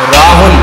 Rahul